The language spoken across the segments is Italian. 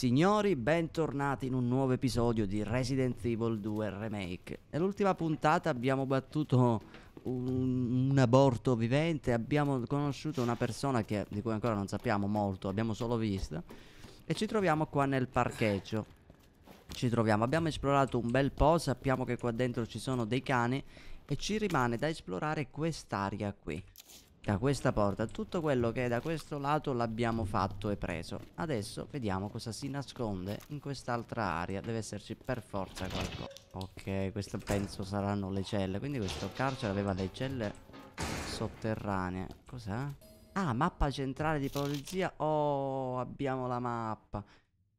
Signori, bentornati in un nuovo episodio di Resident Evil 2 Remake. Nell'ultima puntata abbiamo battuto un, un, aborto vivente, abbiamo conosciuto una persona che, di cui ancora non sappiamo molto, abbiamo solo vista, e ci troviamo qua nel parcheggio. Ci troviamo, abbiamo esplorato un bel po', sappiamo che qua dentro ci sono dei cani e ci rimane da esplorare quest'area qui da questa porta tutto quello che è da questo lato l'abbiamo fatto e preso. Adesso vediamo cosa si nasconde in quest'altra area. Deve esserci per forza qualcosa ok questo penso saranno le celle. Quindi questo carcere aveva le celle sotterranee. Cos'è? ah mappa centrale di polizia. Oh abbiamo la mappa.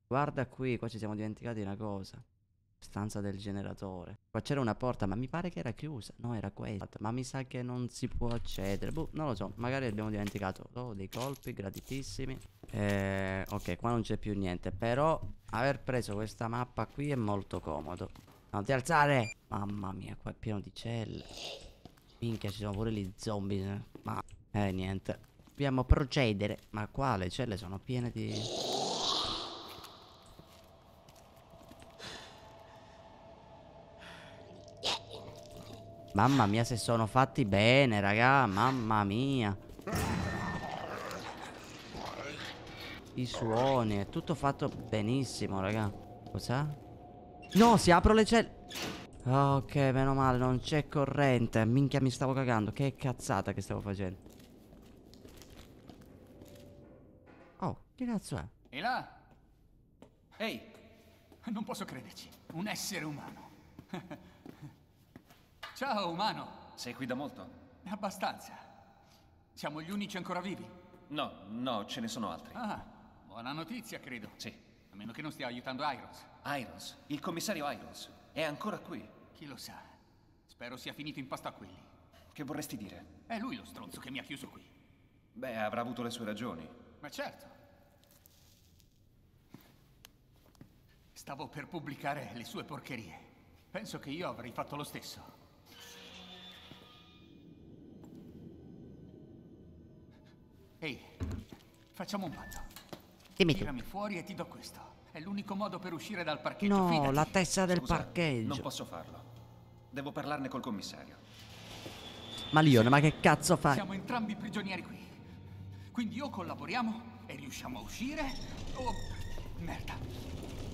Guarda qui qua ci siamo dimenticati una cosa Stanza del generatore. Qua c'era una porta, ma mi pare che era chiusa. No, era questa. Ma mi sa che non si può accedere. Boh, non lo so. Magari abbiamo dimenticato. Oh, dei colpi graditissimi. Eh, ok, qua non c'è più niente. Però aver preso questa mappa qui è molto comodo. Non ti alzare! Mamma mia, qua è pieno di celle. Minchia, ci sono pure gli zombie. Ma, eh, niente. Dobbiamo procedere. Ma qua le celle sono piene di... Mamma mia se sono fatti bene raga Mamma mia. I suoni È tutto fatto benissimo raga. Cos'è? No si aprono le celle. Ok meno male non c'è corrente. Minchia mi stavo cagando. Che cazzata che stavo facendo. Oh che cazzo è? E là. Ehi Non posso crederci. Un essere umano Ciao, umano. Sei qui da molto? Abbastanza. Siamo gli unici ancora vivi? No, no, ce ne sono altri. Ah, buona notizia, credo. Sì. A meno che non stia aiutando Irons. Irons? Il commissario Irons? È ancora qui? Chi lo sa. Spero sia finito in pasto a quelli. Che vorresti dire? È lui lo stronzo che mi ha chiuso qui. Beh, avrà avuto le sue ragioni. Ma certo. Stavo per pubblicare le sue porcherie. Penso che io avrei fatto lo stesso. Ehi, facciamo un patto. Dimmi tu. Tirami fuori e ti do questo. È l'unico modo per uscire dal parcheggio. No, Fidati. la testa del Scusa, parcheggio. Non posso farlo. Devo parlarne col commissario. Ma Leone, ma che cazzo fai? Siamo entrambi prigionieri qui. Quindi o collaboriamo e riusciamo a uscire, o... Merda.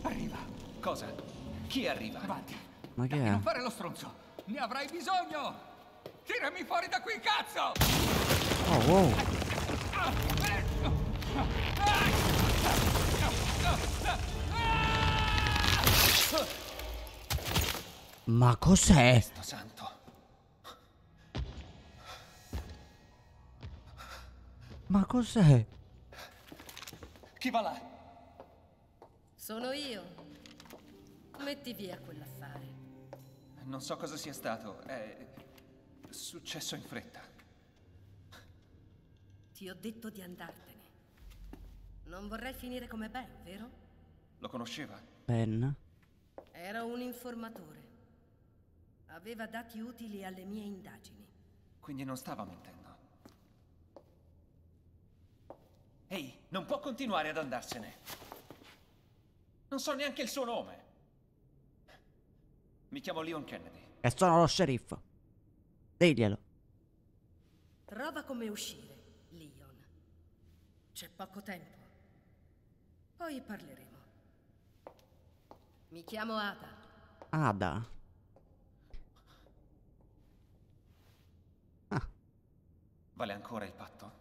Arriva. Cosa? Chi arriva? Avanti. Ma che Dai, è? Non fare lo stronzo. Ne avrai bisogno. Tirami fuori da qui, cazzo! Oh, wow. Ma cos'è? Sto santo. Ma cos'è? Chi va là? Sono io. Metti via quell'affare. Non so cosa sia stato. È successo in fretta. Ti ho detto di andartene. Non vorrei finire come Ben, vero? Lo conosceva? Ben? Era un informatore. Aveva dati utili alle mie indagini. Quindi non stava mentendo. Ehi, non può continuare ad andarsene. Non so neanche il suo nome. Mi chiamo Leon Kennedy. E sono lo sceriffo. Diglielo. Trova come uscire. C'è poco tempo. Poi parleremo. Mi chiamo Ada. Ada. Ah. Vale ancora il patto?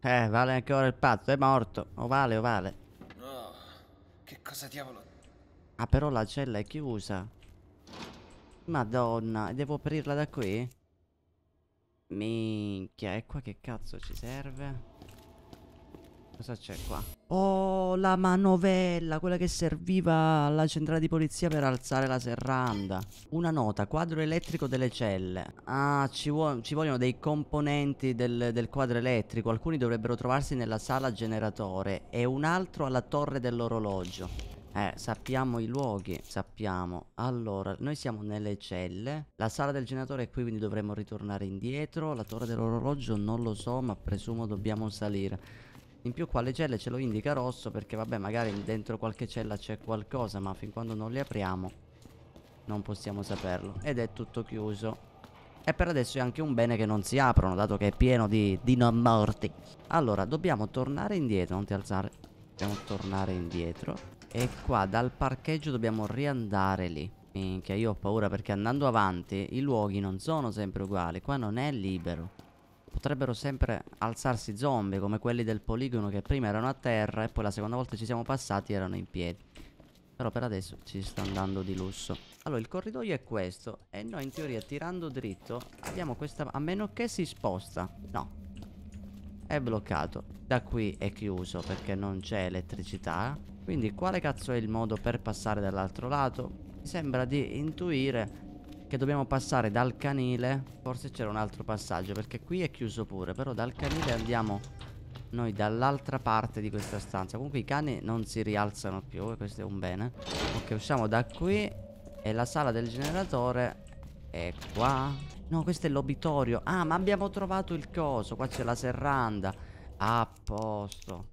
Eh, vale ancora il patto, è morto. O vale o vale. No. Che cosa diavolo? Ah, però la cella è chiusa. Madonna, devo aprirla da qui? Minchia, e qua che cazzo ci serve? Cosa c'è qua? Oh, la manovella, quella che serviva alla centrale di polizia per alzare la serranda. Una nota, quadro elettrico delle celle. Ah, ci, ci vogliono dei componenti del, del quadro elettrico. Alcuni dovrebbero trovarsi nella sala generatore e un altro alla torre dell'orologio. Eh, sappiamo i luoghi, sappiamo. Allora, noi siamo nelle celle. La sala del generatore è qui, quindi dovremmo ritornare indietro. La torre dell'orologio non lo so, ma presumo dobbiamo salire. In più qua le celle ce lo indica rosso perché vabbè magari dentro qualche cella c'è qualcosa ma fin quando non le apriamo non possiamo saperlo. Ed è tutto chiuso. E per adesso è anche un bene che non si aprono dato che è pieno di, di non morti. Allora dobbiamo tornare indietro, non ti alzare. Dobbiamo tornare indietro. E qua dal parcheggio dobbiamo riandare lì. Minchia io ho paura perché andando avanti i luoghi non sono sempre uguali. Qua non è libero potrebbero sempre alzarsi zombie come quelli del poligono che prima erano a terra e poi la seconda volta ci siamo passati erano in piedi. Però per adesso ci sta andando di lusso. Allora il corridoio è questo e noi in teoria tirando dritto abbiamo questa... A meno che si sposta. No. È bloccato. Da qui è chiuso perché non c'è elettricità. Quindi quale cazzo è il modo per passare dall'altro lato? Mi sembra di intuire che dobbiamo passare dal canile Forse c'era un altro passaggio Perché qui è chiuso pure Però dal canile andiamo noi dall'altra parte di questa stanza. Comunque i cani non si rialzano più E questo è un bene. Ok usciamo da qui E la sala del generatore È qua. No questo è l'obitorio. Ah ma abbiamo trovato il coso Qua c'è la serranda. A posto.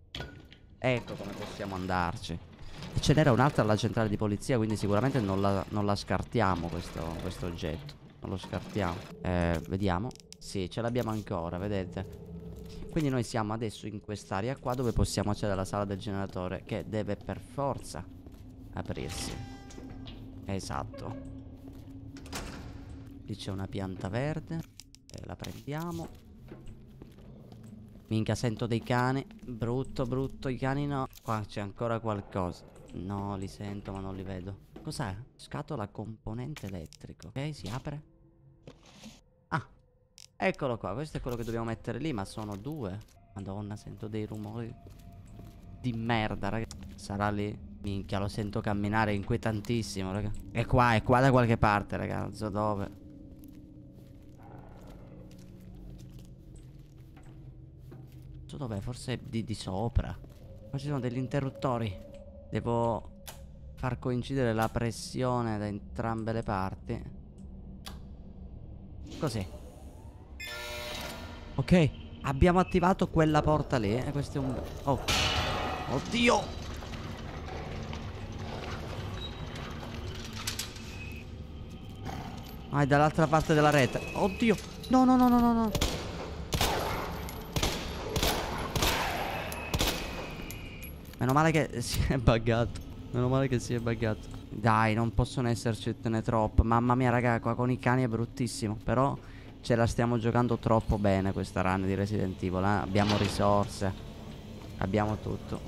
Ecco come possiamo andarci Ce n'era un'altra alla centrale di polizia, quindi sicuramente non la, non la scartiamo questo, questo, oggetto. Non lo scartiamo. Eh, vediamo. Sì, ce l'abbiamo ancora, vedete. Quindi noi siamo adesso in quest'area qua dove possiamo accedere alla sala del generatore che deve per forza aprirsi. Esatto. Qui c'è una pianta verde. E la prendiamo. Minchia, sento dei cani. Brutto, brutto, i cani no. Qua c'è ancora qualcosa. No, li sento ma non li vedo. Cos'è? Scatola componente elettrico. Ok, si apre. Ah, eccolo qua. Questo è quello che dobbiamo mettere lì, ma sono due. Madonna, sento dei rumori di merda, raga. Sarà lì. Minchia, lo sento camminare inquietantissimo, raga. È qua, è qua da qualche parte, ragazzo. Dove? Dov'è? Forse di, di sopra. Qua ci sono degli interruttori. Devo far coincidere la pressione da entrambe le parti. Così. Ok, abbiamo attivato quella porta lì. E questo è un... Oh. Oddio! Ah, è dall'altra parte della rete. Oddio! No, no, no, no, no, no. Meno male che si è buggato. Meno male che si è buggato. Dai, non possono essercene troppe. Mamma mia, raga, qua con i cani è bruttissimo. Però ce la stiamo giocando troppo bene questa run di Resident Evil. Eh? Abbiamo risorse. Abbiamo tutto.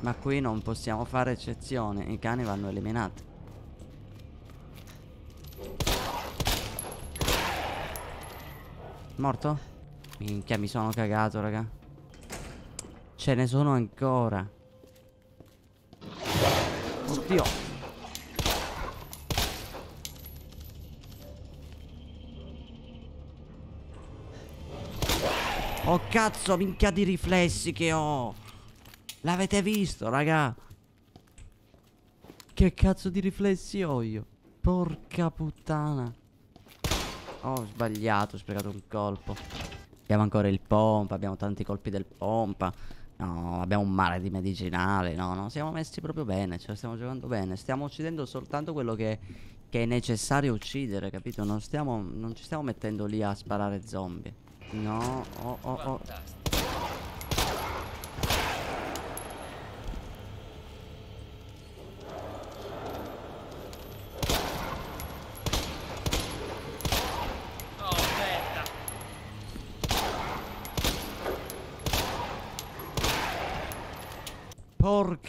Ma qui non possiamo fare eccezione. I cani vanno eliminati. Morto? Minchia, mi sono cagato, raga. Ce ne sono ancora. Oddio. Oh cazzo, minchia di riflessi che ho. L'avete visto, raga? Che cazzo di riflessi ho io? Porca puttana. Ho sbagliato, ho sprecato un colpo. Abbiamo ancora il pompa, abbiamo tanti colpi del pompa. No, abbiamo un mare di medicinale. No, no, siamo messi proprio bene. Ce la stiamo giocando bene. Stiamo uccidendo soltanto quello che, che è necessario uccidere, capito? Non, stiamo, non ci stiamo mettendo lì a sparare zombie. No, oh, oh, oh.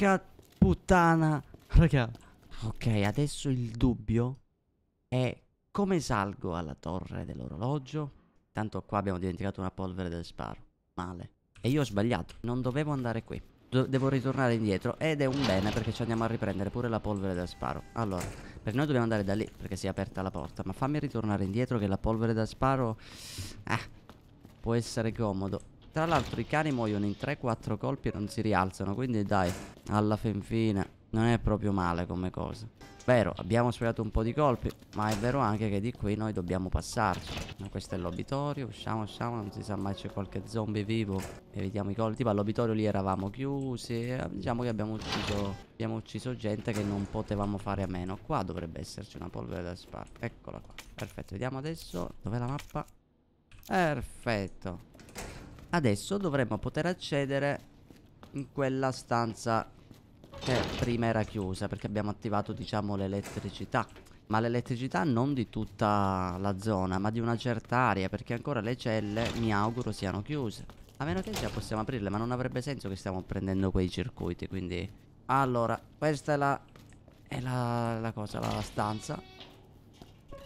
Porca puttana. Raga. Ok, adesso il dubbio è come salgo alla torre dell'orologio. Tanto qua abbiamo dimenticato una polvere del sparo. Male. E io ho sbagliato. Non dovevo andare qui. Do devo ritornare indietro. Ed è un bene perché ci andiamo a riprendere pure la polvere del sparo. Allora, per noi dobbiamo andare da lì perché si è aperta la porta. Ma fammi ritornare indietro che la polvere da sparo... Ah, può essere comodo. Tra l'altro i cani muoiono in 3-4 colpi e non si rialzano Quindi dai, alla fin fine Non è proprio male come cosa. Vero, abbiamo sprecato un po' di colpi, ma è vero anche che di qui noi dobbiamo passarci. Questo è l'obitorio, usciamo, usciamo, non si sa mai c'è qualche zombie vivo. Evitiamo i colpi. Tipo all'obitorio lì eravamo chiusi. E diciamo che abbiamo ucciso, abbiamo ucciso gente che non potevamo fare a meno. Qua dovrebbe esserci una polvere da sparo. Eccola qua. Perfetto, vediamo adesso. Dov'è la mappa? Perfetto. Adesso dovremmo poter accedere in quella stanza che prima era chiusa perché abbiamo attivato diciamo l'elettricità. Ma l'elettricità non di tutta la zona ma di una certa area perché ancora le celle mi auguro siano chiuse. A meno che già possiamo aprirle ma non avrebbe senso che stiamo prendendo quei circuiti quindi. Allora questa è la è la, la cosa la stanza.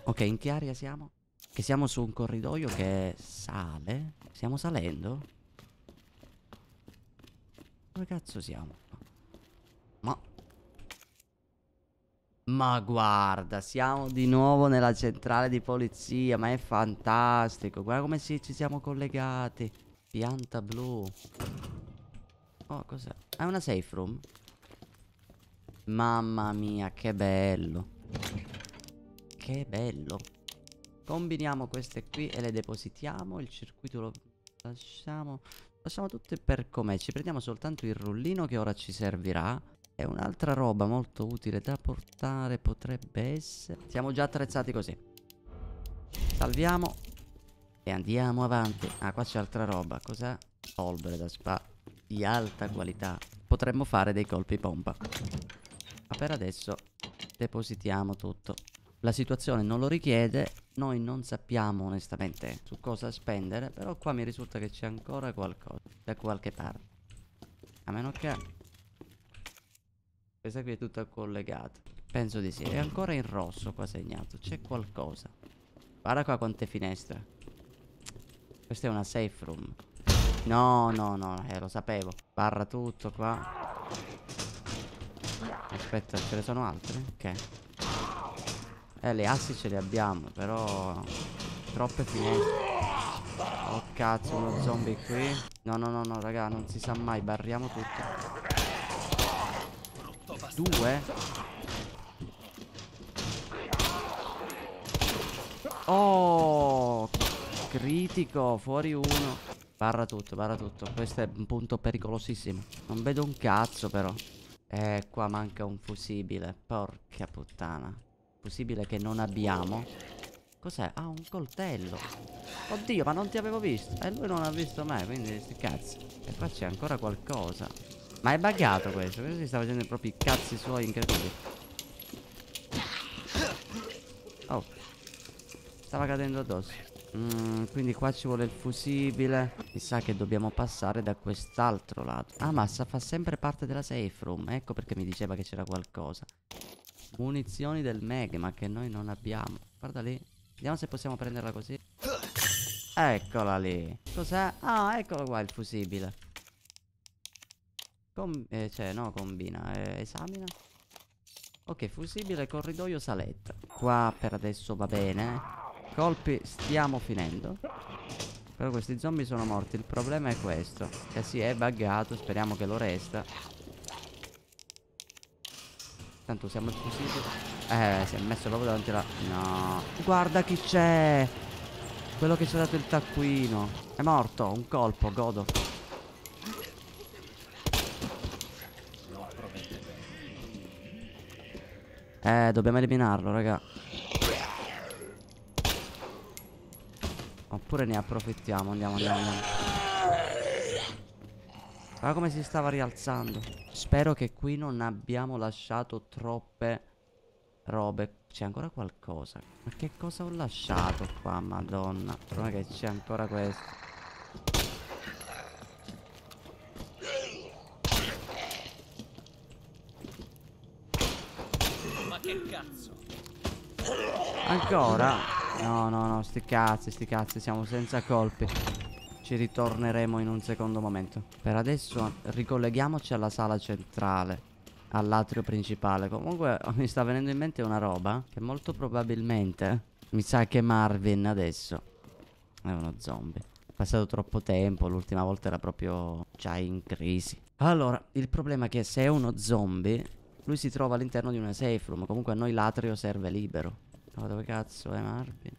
Ok in che area siamo? Che siamo su un corridoio che sale stiamo salendo? dove cazzo siamo? Ma... Ma guarda, siamo di nuovo nella centrale di polizia, ma è fantastico. Guarda come si, ci siamo collegati. Pianta blu. Oh, cos'è? È una safe room? Mamma mia, che bello. Che bello. Combiniamo queste qui e le depositiamo. Il circuito lo lasciamo. Lasciamo tutte per com'è. Ci prendiamo soltanto il rullino che ora ci servirà. E un'altra roba molto utile da portare potrebbe essere... Siamo già attrezzati così. Salviamo. E andiamo avanti. Ah, qua c'è altra roba. Cos'è? Polvere da spa. Di alta qualità. Potremmo fare dei colpi pompa. Ma per adesso depositiamo tutto. La situazione non lo richiede. Noi non sappiamo onestamente su cosa spendere. Però qua mi risulta che c'è ancora qualcosa. Da qualche parte. A meno che questa qui è tutta collegata. Penso di sì. È ancora in rosso qua segnato. C'è qualcosa. Guarda qua quante finestre. Questa è una safe room. No, no, no. Eh, lo sapevo. Barra tutto qua. Aspetta, ce ne sono altre? Ok. Eh, le assi ce le abbiamo, però... Troppe finestre. Oh cazzo, uno zombie qui. No, no, no, no, raga, non si sa mai. Barriamo tutto. Due Oh Critico Fuori uno Barra tutto barra tutto Questo è un punto pericolosissimo Non vedo un cazzo però Eh qua manca un fusibile Porca puttana Fusibile che non abbiamo Cos'è? Ah un coltello Oddio ma non ti avevo visto E lui non ha visto me Quindi sti cazzi E qua c'è ancora qualcosa ma è buggato questo. Questo si sta facendo proprio i cazzi suoi incredibili. Oh. Stava cadendo addosso. Mm, quindi qua ci vuole il fusibile. Mi sa che dobbiamo passare da quest'altro lato. Ah, ma fa sempre parte della safe room. Ecco perché mi diceva che c'era qualcosa. Munizioni del magma che noi non abbiamo. Guarda lì. Vediamo se possiamo prenderla così. Eccola lì. Cos'è? Ah, eccolo qua il fusibile. Com eh, cioè, no, combina. Eh, esamina. Ok, fusibile, corridoio, saletta. Qua per adesso va bene. Colpi, stiamo finendo. Però questi zombie sono morti. Il problema è questo. Che si è buggato, speriamo che lo resta. Tanto il fusibile. Eh, si è messo proprio davanti alla... No. Guarda chi c'è! Quello che ci ha dato il taccuino. È morto, un colpo, godo. Eh, dobbiamo eliminarlo, raga. Oppure ne approfittiamo, andiamo, andiamo, andiamo. Guarda come si stava rialzando. Spero che qui non abbiamo lasciato troppe robe. C'è ancora qualcosa. Ma che cosa ho lasciato qua, madonna? Non è che c'è ancora questo. Che cazzo? Ancora? No, no, no, sti cazzi, sti cazzi, siamo senza colpi. Ci ritorneremo in un secondo momento. Per adesso ricolleghiamoci alla sala centrale, all'atrio principale. Comunque mi sta venendo in mente una roba che molto probabilmente mi sa che Marvin adesso è uno zombie. È passato troppo tempo, l'ultima volta era proprio già in crisi. Allora, il problema è che se è uno zombie lui si trova all'interno di una safe room. Comunque a noi l'atrio serve libero. Ma dove cazzo è Marvin?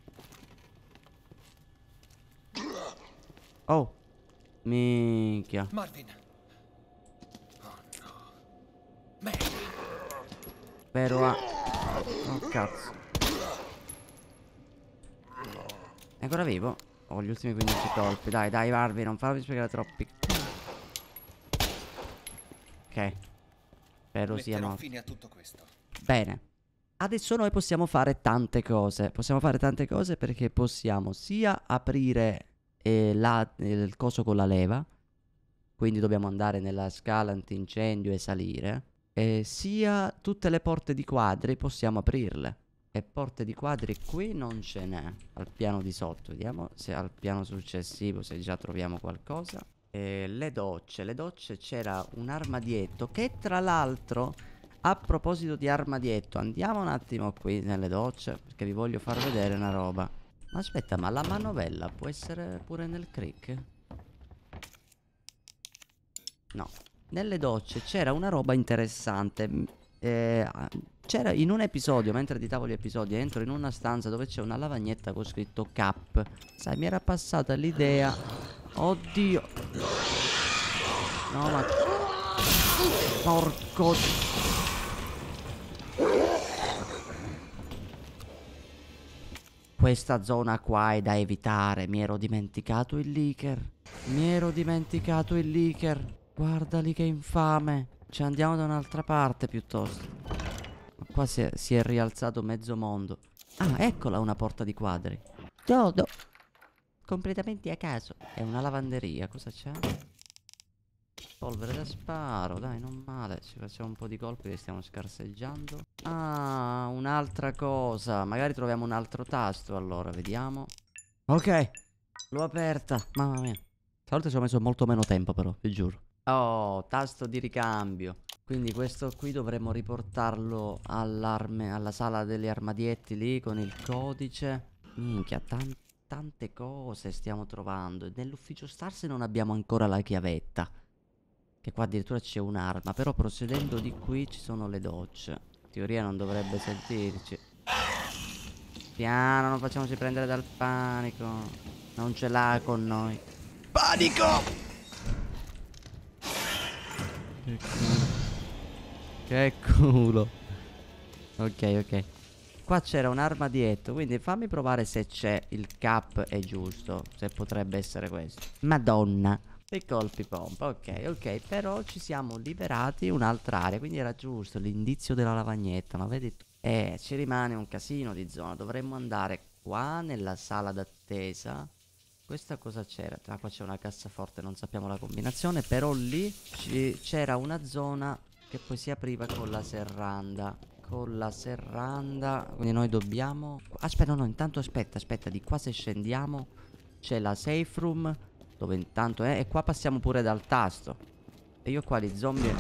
Oh, minchia. Marvin. Oh no. Merda. Spero a... Oh cazzo. È ancora vivo? Ho gli ultimi 15 colpi. Dai, dai, Marvin, non farmi spiegare troppi. Ok. Spero sia morto. fine a tutto questo. Bene. Adesso noi possiamo fare tante cose. Possiamo fare tante cose perché possiamo sia aprire eh, la- il coso con la leva. Quindi dobbiamo andare nella scala antincendio e salire. E sia tutte le porte di quadri possiamo aprirle. E porte di quadri qui non ce n'è. Al piano di sotto. Vediamo se al piano successivo se già troviamo qualcosa. E le docce. Le docce c'era un armadietto che tra l'altro... A proposito di armadietto, andiamo un attimo qui nelle docce perché vi voglio far vedere una roba. Aspetta, ma la manovella può essere pure nel creek? No. Nelle docce c'era una roba interessante. m, eh, c'era in un episodio, mentre editavo gli episodi, entro in una stanza dove c'è una lavagnetta con scritto cap. Sai, mi era passata l'idea. Oddio. No, ma. Porco. Questa zona qua è da evitare. Mi ero dimenticato il leaker. Mi ero dimenticato il leaker. Guarda lì che infame. Ci andiamo da un'altra parte piuttosto. Qua si è, si è rialzato mezzo mondo. Ah, eccola una porta di quadri. Dodo. Completamente a caso. È una lavanderia. Cosa c'è? Polvere da sparo, dai, non male. Ci facciamo un po' di colpi che stiamo scarseggiando. Ah, un'altra cosa. Magari troviamo un altro tasto allora, vediamo. Ok, l'ho aperta. Mamma mia. Stavolta ci ho messo molto meno tempo però, vi giuro. Oh, tasto di ricambio. Quindi questo qui dovremmo riportarlo all'arme, alla sala degli armadietti lì con il codice. Minchia, tan- tante cose stiamo trovando. E nell'ufficio Stars non abbiamo ancora la chiavetta. Che qua addirittura c'è un'arma. Però procedendo di qui ci sono le docce. Teoria non dovrebbe sentirci. Piano, non facciamoci prendere dal panico. Non ce l'ha con noi. Panico! Che culo. Che culo. Ok, ok. Qua c'era un'arma dietro, quindi fammi provare se c'è il cap è giusto, se potrebbe essere questo. Madonna. E colpi pompa, ok, ok, però ci siamo liberati un'altra area, quindi era giusto l'indizio della lavagnetta, ma vedi? Eh, ci rimane un casino di zona, dovremmo andare qua nella sala d'attesa. Questa cosa c'era? Ah, qua c'è una cassaforte, non sappiamo la combinazione, però lì c'era una zona che poi si apriva con la serranda. Con la serranda, quindi noi dobbiamo... Aspetta, no, intanto aspetta, aspetta, di qua se scendiamo c'è la safe room, dove intanto è, e qua passiamo pure dal tasto. E io qua gli zombie...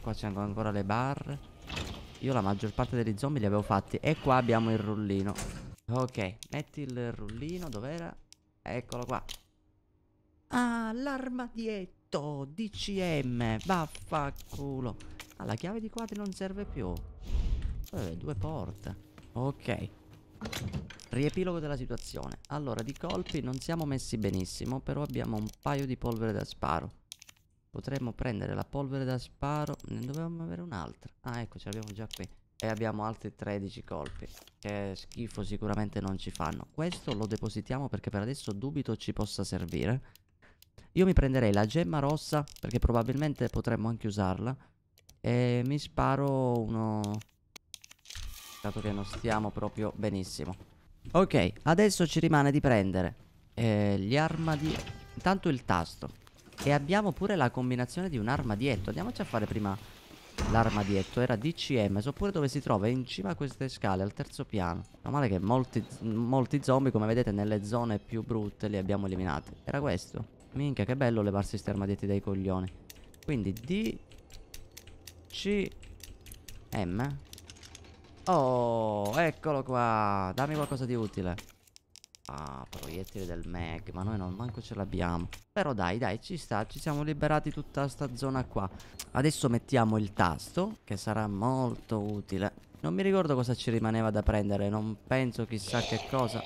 Qua c'è ancora le barre. Io la maggior parte degli zombie li avevo fatti. E qua abbiamo il rullino. Ok, metti il rullino, dov'era? Eccolo qua. Ah, l'armadietto DCM. Vaffanculo. Ah, la chiave di quadri non serve più. Eh, due porte. Ok. Riepilogo della situazione. Allora, di colpi non siamo messi benissimo, però abbiamo un paio di polvere da sparo. Potremmo prendere la polvere da sparo. Ne dovevamo avere un'altra. Ah, ecco, ce l'abbiamo già qui. E abbiamo altri 13 colpi. Che schifo sicuramente non ci fanno. Questo lo depositiamo perché per adesso dubito ci possa servire. Io mi prenderei la gemma rossa perché probabilmente potremmo anche usarla. E mi sparo uno... Dato che non stiamo proprio benissimo. Ok, adesso ci rimane di prendere eh, gli armadi... Intanto il tasto. E abbiamo pure la combinazione di un armadietto. Andiamoci a fare prima l'armadietto. Era DCM. So pure dove si trova. È in cima a queste scale, al terzo piano. Non male che molti, molti zombie, come vedete, nelle zone più brutte li abbiamo eliminati. Era questo. Minchia, che bello levarsi sti armadietti dai coglioni. Quindi D... C... M... Oh, eccolo qua. Dammi qualcosa di utile. Ah, proiettili del Meg, ma noi non manco ce l'abbiamo. Però dai, dai, ci sta, ci siamo liberati tutta sta zona qua. Adesso mettiamo il tasto, che sarà molto utile. Non mi ricordo cosa ci rimaneva da prendere, non penso chissà che cosa.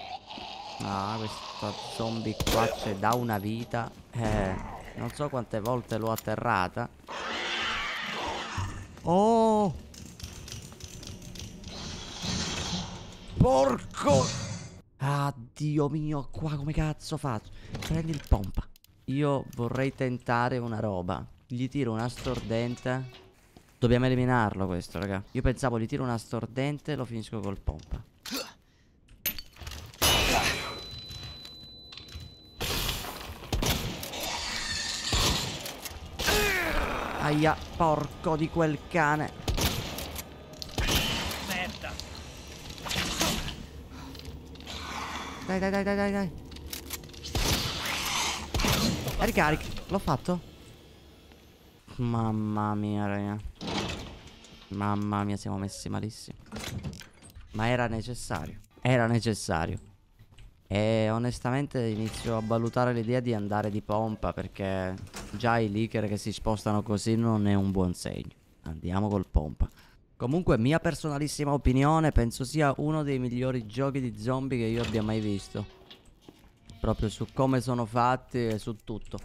Ah, questa zombie qua c'è da una vita. Eh, non so quante volte l'ho atterrata. Oh! Porco! Ah, Dio mio, qua come cazzo faccio? Prendi il pompa. Io vorrei tentare una roba. Gli tiro una stordente. Dobbiamo eliminarlo questo, raga. Io pensavo gli tiro una stordente e lo finisco col pompa. Aia, porco di quel cane. Dai, dai, dai, dai, dai. Ricarica. L'ho fatto? Mamma mia, raga. Mamma mia, siamo messi malissimo. Ma era necessario. Era necessario. E onestamente inizio a valutare l'idea di andare di pompa perché già i leaker che si spostano così non è un buon segno. Andiamo col pompa. Comunque, mia personalissima opinione, penso sia uno dei migliori giochi di zombie che io abbia mai visto. Proprio su come sono fatti e su tutto.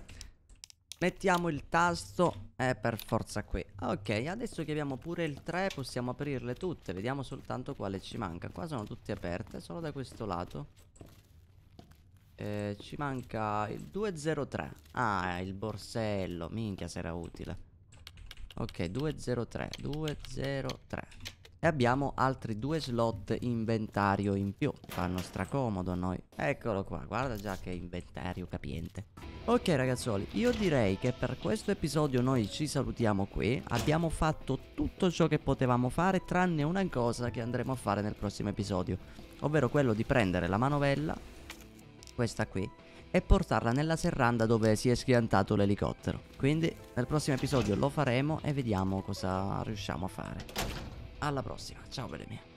Mettiamo il tasto e per forza qui. Ok, adesso che abbiamo pure il 3 possiamo aprirle tutte. Vediamo soltanto quale ci manca. Qua sono tutte aperte, solo da questo lato. Eh, ci manca il 203. Ah, il borsello. Minchia, se era utile. Ok, 203, 203. E abbiamo altri due slot inventario in più. Fanno stracomodo a noi. Eccolo qua, guarda già che inventario capiente. Ok ragazzuoli, io direi che per questo episodio noi ci salutiamo qui. Abbiamo fatto tutto ciò che potevamo fare tranne una cosa che andremo a fare nel prossimo episodio. Ovvero quello di prendere la manovella, questa qui, e portarla nella serranda dove si è schiantato l'elicottero. Quindi nel prossimo episodio lo faremo e vediamo cosa riusciamo a fare. Alla prossima, ciao belle mie.